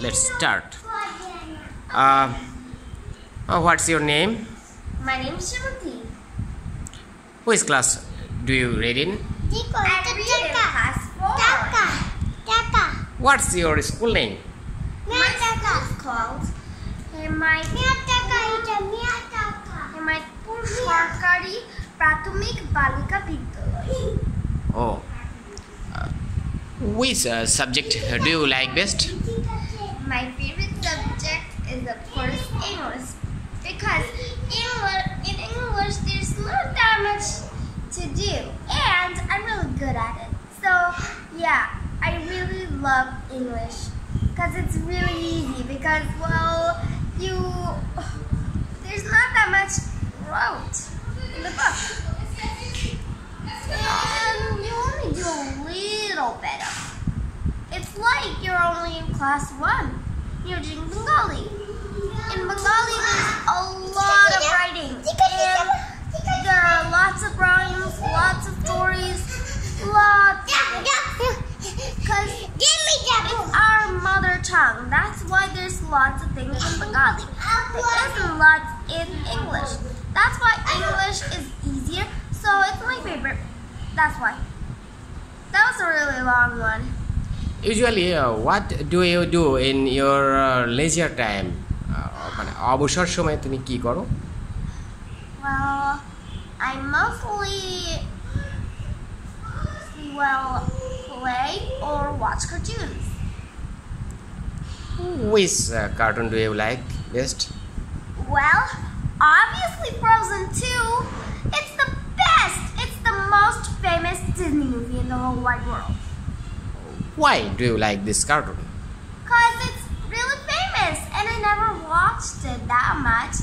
let's start. Uh, oh, what's your name? My name is Shruti. Which class? Do you read in? What's your school name? My school is called my Oh. Uh, which uh, subject do you like best? My favorite subject is of course English because in English there's not that much to do and I'm really good at it. So yeah, I really love English because it's really easy because well you there's not that much wrote in the book. And you only do a little better. It's like you're only in class one. You're doing Bengali. In Bengali, there's a lot of writing. And there are lots of rhymes, lots of stories, lots. Because it's our mother tongue. That's why there's lots of things in Bengali. There isn't lots in English. That's why English is easier. So it's my favorite. That's why. That was a really long one Usually, uh, what do you do in your uh, leisure time? Uh, মানে অবসর সময়ে তুমি কি করো Well, I mostly well play or watch cartoons. Which uh, cartoon do you like best? Well, obviously Frozen 2. It's the best. It's the most famous Disney movie in the whole wide world. Why do you like this cartoon? Cause it's really famous and I never watched it that much.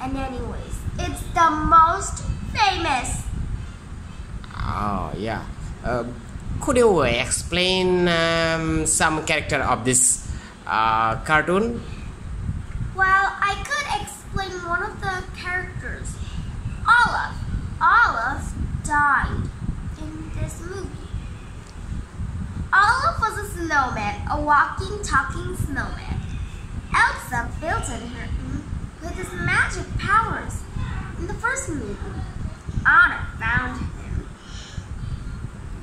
And anyways, it's the most famous. Oh, yeah. Uh, could you explain um, some character of this uh, cartoon? Well, I could explain one of the characters. Olaf. Olaf died in this movie. Olaf was a snowman, a walking, talking snowman. Elsa built in him with his magic powers. In the first movie, Anna found him.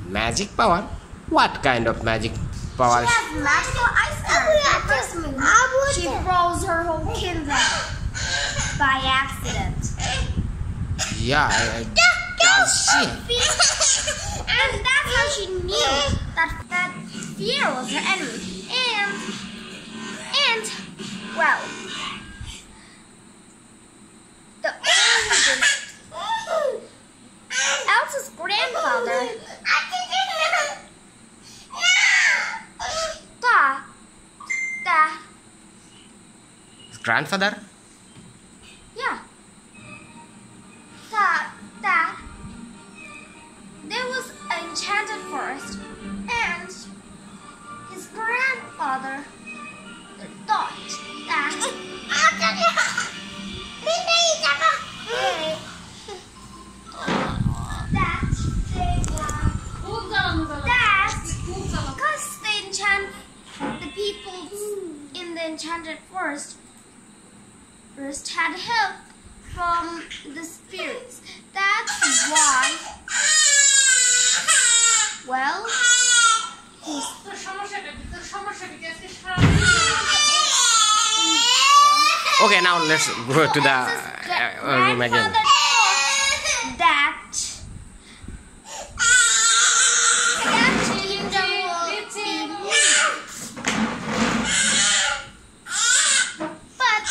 Magic power? What kind of magic power? She has magical ice powers. In the first movie, she froze her whole kingdom by accident. Yeah, uh, does she? and that's how she knew that fear was her enemy. And and well, the Elsa's grandfather. Grandfather? Go to the uh, room again. that that kingdom will be But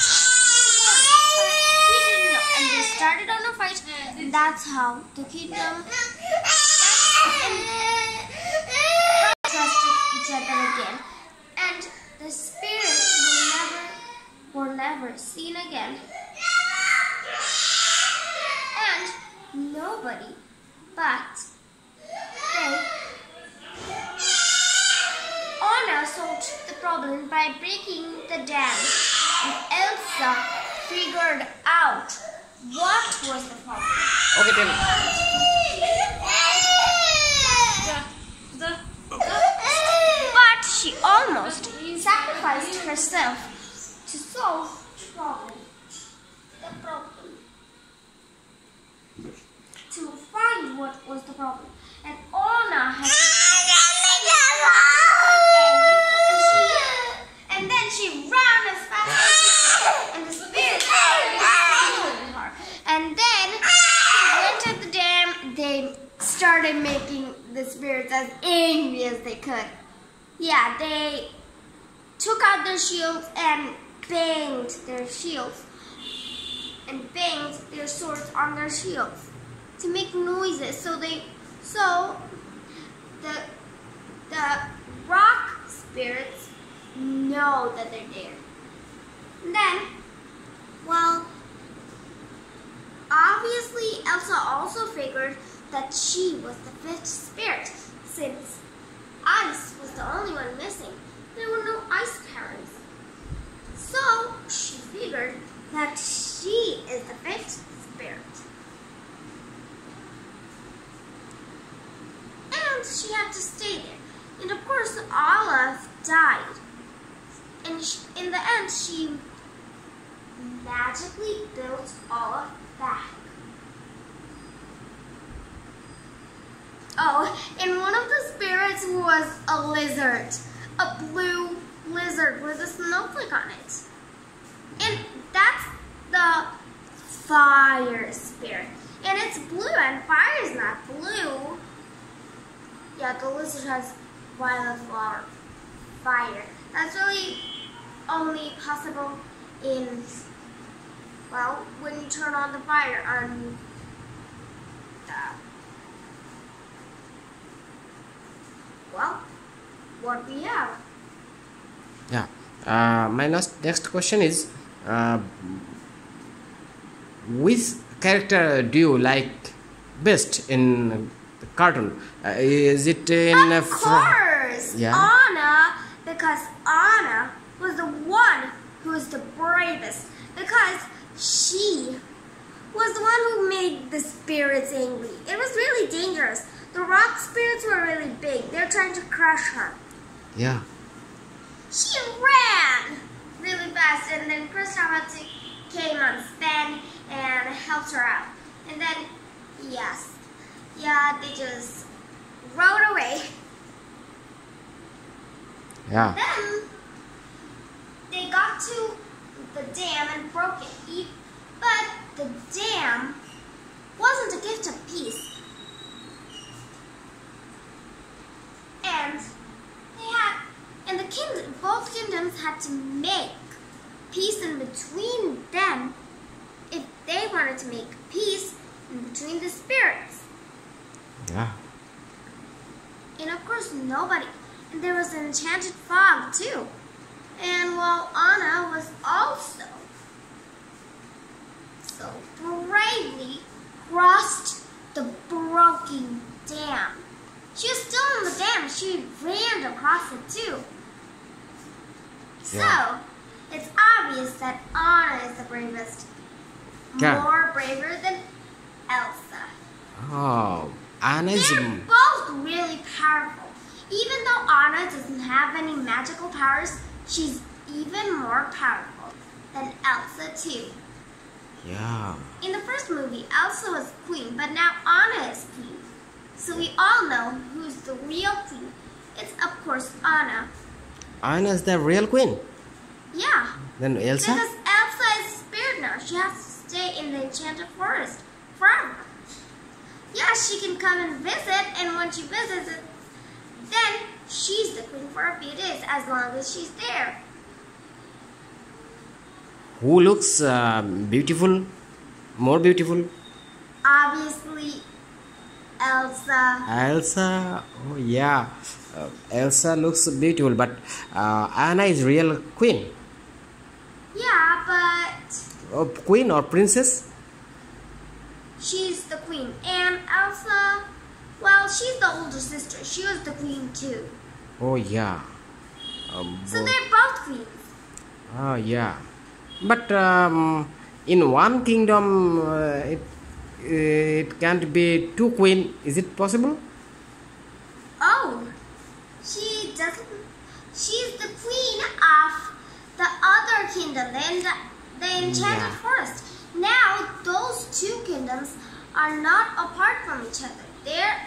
he didn't know, and they started on a fight. And that's how the kingdom trusted each other again, and the spirits will never were never seen again. And nobody but they Anna solved the problem by breaking the dam. And Elsa figured out what was the problem. Okay, tell me. But she almost sacrificed herself to solve problem. The problem. To what was the problem. And Anna had to and, she, and then she ran as fast as she could. And the spirit followed her. And then she went to the dam. They started making the spirits as angry as they could. Yeah, they took out their shields and banged their shields and banged their swords on their shields to make noises. So they, so the the rock spirits know that they're there. And then, well, obviously Elsa also figured that she was the fifth spirit since ice was the only one missing. There were no ice parents. So she figured that she is the fifth spirit. She had to stay there. And of course, Olive died. And sh in the end, she magically built Olive back. Oh, and one of the spirits was a lizard. A blue lizard with a snowflake on it. And that's the fire spirit. And it's blue and fire is not blue. Yeah, the lizard has flower fire. That's really only possible in, well, when you turn on the fire on the, well, what we have. Yeah. Uh, my next next question is, uh, which character do you like best in the cartoon? Uh, is it in of course, Yeah. Anna, because Anna was the one who was the bravest, because she was the one who made the spirits angry. It was really dangerous. The rock spirits were really big. They're trying to crush her. Yeah. She ran really fast, and then Kristoff came on Sven and helped her out. And then, yes, yeah, they just rode away. Yeah. Then they got to the dam and broke it. But the dam wasn't a gift of peace. And they had, and the king, both kingdoms had to make peace in between them if they wanted to make peace in between the spirits. Yeah. And of course, nobody. And there was an enchanted fog, too. And while Anna was also so bravely crossed the broken dam. She was still in the dam. She ran across it, too. So, Yeah. it's obvious that Anna is the bravest. Yeah. More braver than Elsa. Oh, Anna is. They're both really powerful. Even though Anna doesn't have any magical powers, she's even more powerful than Elsa too. Yeah. In the first movie, Elsa was queen, but now Anna is queen. So we all know who's the real queen. It's of course Anna. Anna is the real queen. Yeah, Then Elsa? because Elsa is a spirit now. She has to stay in the enchanted forest forever. Yeah, she can come and visit, and when she visits, then she's the queen for a few days, as long as she's there. Who looks uh, beautiful? More beautiful? Obviously, Elsa. Elsa? Oh, yeah. Uh, Elsa looks beautiful, but uh, Anna is real queen. Yeah, but Oh, queen or princess? She's the queen. And Elsa, well, she's the older sister. She was the queen too. Oh, yeah. Um, So they're both queens. Oh, yeah. But um, in one kingdom, uh, it, it can't be two queen. Is it possible? Oh, she doesn't. She's the queen of the other kingdom, the, the enchanted Yeah. forest. Two kingdoms are not apart from each other. They're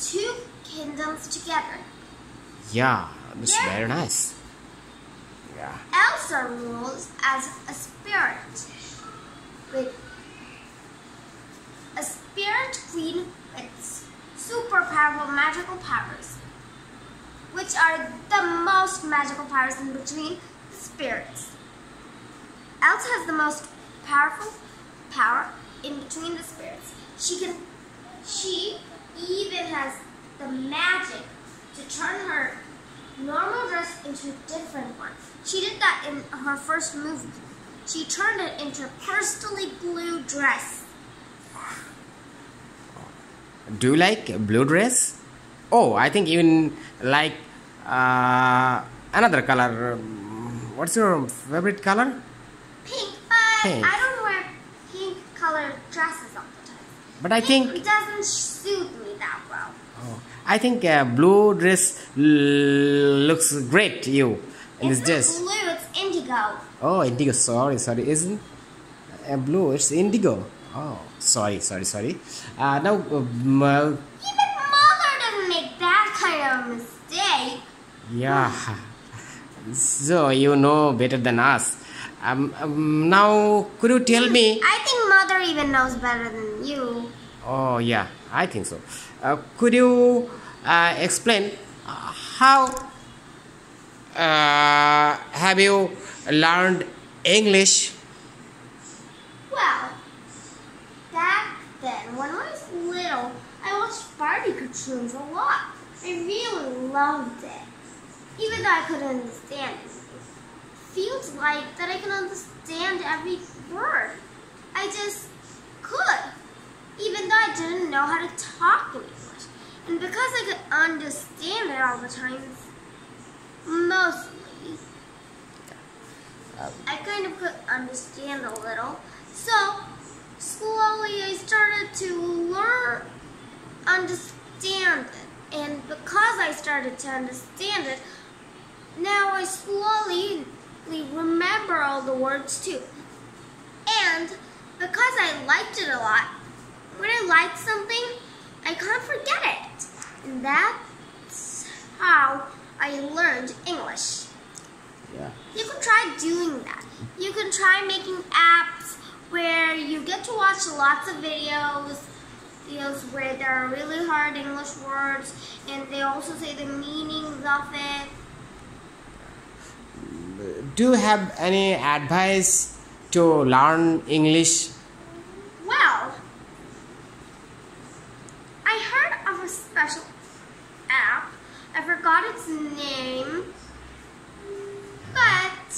two kingdoms together. Yeah, that's Yeah. very nice. Yeah. Elsa rules as a spirit with a spirit queen with super powerful magical powers, which are the most magical powers in between spirits. Elsa has the most powerful power in between the spirits. She can, she even has the magic to turn her normal dress into a different one. She did that in her first movie. She turned it into a crystally blue dress. Do you like blue dress? Oh, I think even like uh, another color. What's your favorite color? Pink, but Pink. I don't wear pink colored dresses all the time. But I Pink think it doesn't suit me that well. oh, I think uh, blue dress l- looks great. You in It's this not dress. blue, it's indigo. Oh, indigo. Sorry, sorry. Isn't uh, blue? It's indigo. Oh, sorry, sorry, sorry. Uh, now, um, uh, Even mother doesn't make that kind of mistake. yeah. So you know better than us. Um, um, now, could you tell me? Mother even knows better than you. Oh, yeah, I think so. Uh, could you uh, explain uh, how uh, have you learned English? Well, back then, when I was little, I watched Barbie cartoons a lot. I really loved it. Even though I couldn't understand it. Feels like that I can understand every word. I just could. Even though I didn't know how to talk in English. And because I could understand it all the time, mostly, um. I kind of could understand a little. So, slowly I started to learn, understand it. And because I started to understand it, now I slowly remember all the words too. And because I liked it a lot, when I like something, I can't forget it. And that's how I learned English. Yeah. You can try doing that. You can try making apps where you get to watch lots of videos, videos where there are really hard English words, and they also say the meanings of it. Do you have any advice to learn English? Well, I heard of a special app. I forgot its name. But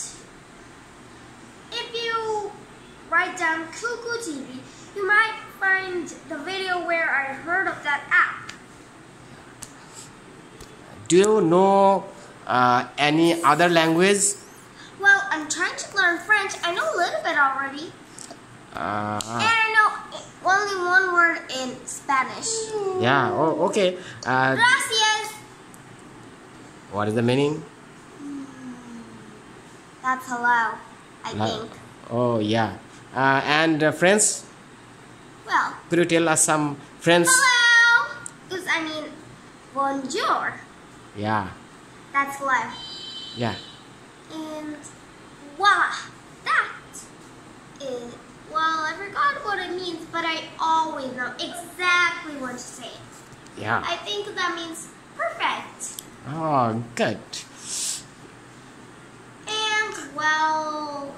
if you write down Cuckoo TV, you might find the video where I heard of that app. Do you know uh, any other language? I'm trying to learn French. I know a little bit already. Uh, And I know only one word in Spanish. yeah. Oh, okay. Uh, Gracias. what is the meaning? That's hello, I Uh, think. oh, yeah. Uh, and uh, friends, Well, could you tell us some friends? hello. Because I mean, bonjour. Yeah. That's hello. Yeah. And voila, that is. Well, I forgot what it means, but I always know exactly what to say. Yeah. I think that means perfect. Oh, good. And well,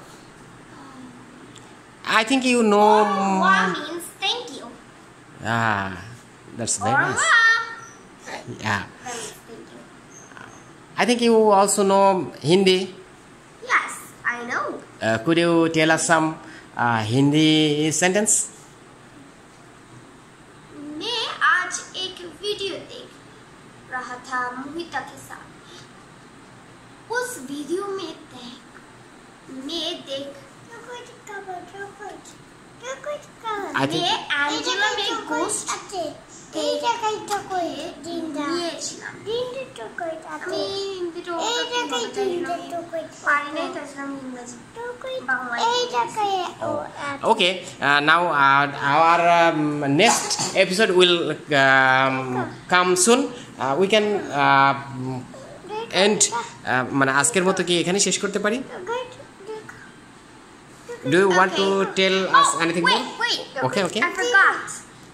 I think you know. revoir means thank you. Ah, that's very revoir. nice. Yeah. Thank you. I think you also know Hindi. Yes, I know. Uh, could you tell us some uh, Hindi sentence? मैं आज एक video देख रहा था मोहिता के साथ उस video में देख मैं देख I think- okay now our next episode will come soon we can and মানে আজকের মতো কি এখানে শেষ করতে পারি Do you want to tell us anything more? Okay, okay. I forgot.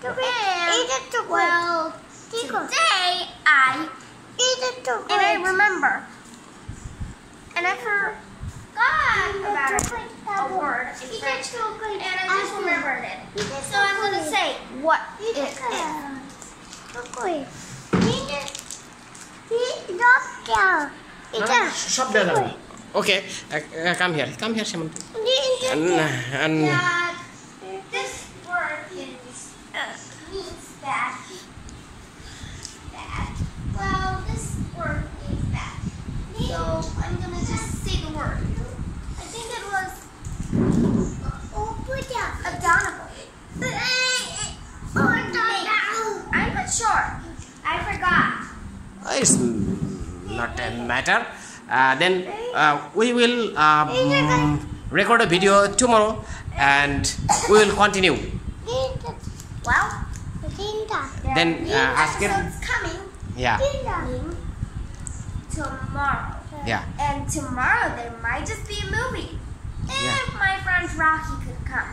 Today, well, today I and I remember. And I forgot about a word and I just remembered it. So I'm going to say what is. What it. Is. Shop down. Okay, uh, uh, come here. Come here, Simon. And, uh, and matter. Uh, then uh, we will um, record a video tomorrow and we will continue. Well, তিনটা Then, new uh, ask it- episodes coming Yeah, তিনটা tomorrow. yeah. And tomorrow there might just be a movie. If Yeah. my friend Rocky could come,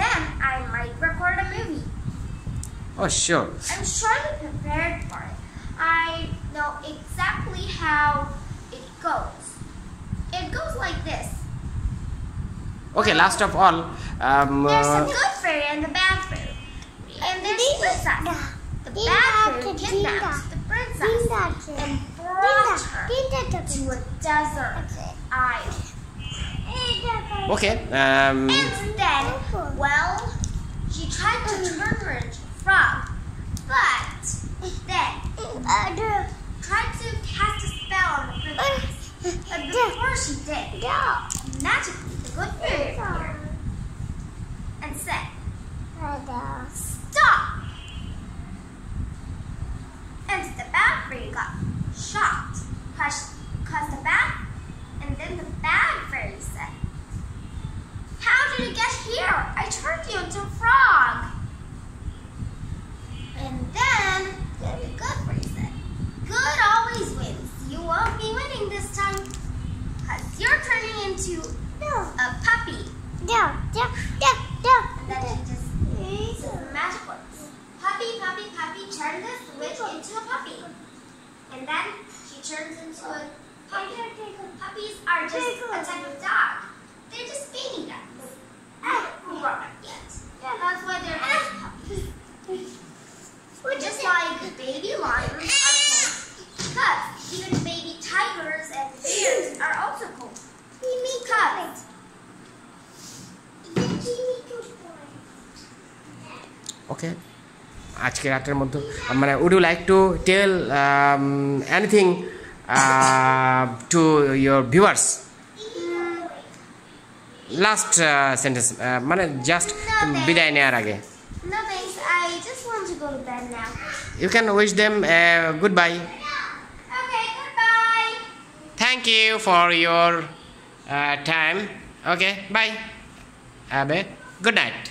then I might record a movie. Oh, sure. I'm surely prepared for it. I know exactly how it goes. It goes like this. Okay, last of all, um, There's a uh, good fairy and the bad fairy. And there's princess. The bad fairy kidnaps the princess and brought her to a desert island. okay. Um, And then, well, she tried to turn her into a frog, but then tried to cast a spell on the princess. But before she did, magically the good fairy appeared and said, Stop! And the bad fairy got shocked because the bad, and then the bad fairy said, How did it get here? I turned you into a frog. And then the good fairy said, Good always wins. You won't be winning this time because you're turning into a puppy. And then she just the magic words. Puppy, puppy, puppy, turn this witch into a puppy. And then she turns into a puppy. Puppies are just a type of dog. Okay. আজকে রাতের মধ্যে মানে would you like to tell anything to your viewers last sentence মানে just বিদায় নেওয়ার আগে. You can wish them goodbye thank you for your time okay bye have a good night